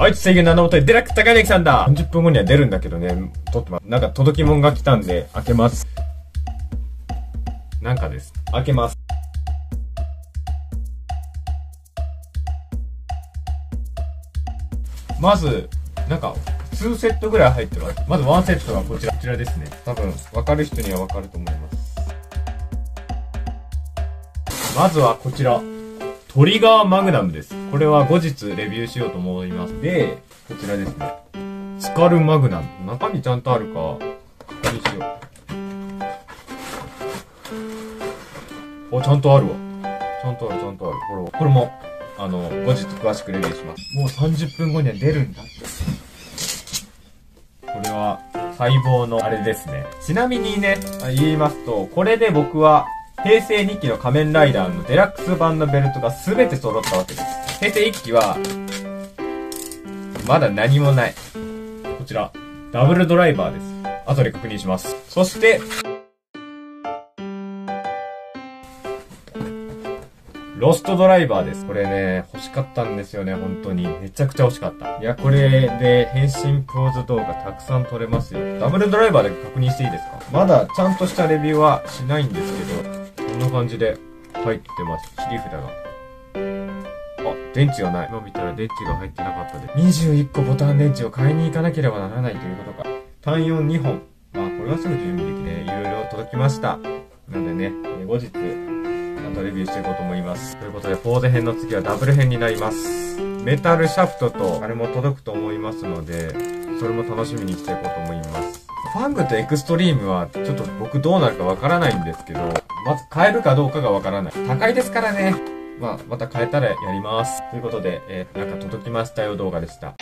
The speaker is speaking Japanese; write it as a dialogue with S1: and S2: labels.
S1: 愛知制限7音デラックス高柳さんだ !30 分後には出るんだけどね、とってます、なんか届き物が来たんで、開けます。なんかです。開けます。まず、なんか、2セットぐらい入ってます。まず1セットがこちら。こちらですね。多分、わかる人にはわかると思います。まずはこちら。トリガーマグナムです。これは後日レビューしようと思います。で、こちらですね。スカルマグナム。中身ちゃんとあるか、確認しよう。あ、ちゃんとあるわ。ちゃんとある、ちゃんとある。これこれも、あの、後日詳しくレビューします。もう30分後には出るんだって。これは、細胞のあれですね。ちなみにね、言いますと、これで僕は平成2期の仮面ライダーのデラックス版のベルトが全て揃ったわけです。平成1期は、まだ何もない。こちら、ダブルドライバーです。後で確認します。そして、ロストドライバーです。これね、欲しかったんですよね、本当に。めちゃくちゃ欲しかった。いや、これで変身ポーズ動画たくさん撮れますよ。ダブルドライバーで確認していいですか？まだちゃんとしたレビューはしないんですけど、んな感じで入ってます。切り札が。あ、電池がない。今見たら電池が入ってなかったです。21個ボタン電池を買いに行かなければならないということか。単4 2本。まあ、これはすぐ準備できね、いろいろ届きました。なのでね、後日、またレビューしていこうと思います。ということで、フォーゼ編の次はダブル編になります。メタルシャフトと、あれも届くと思いますので、それも楽しみにしていこうと思います。ファングとエクストリームは、ちょっと僕どうなるかわからないんですけど、まず買えるかどうかがわからない。高いですからね。まあ、また買えたらやります。ということで、えー、なんか届きましたよ動画でした。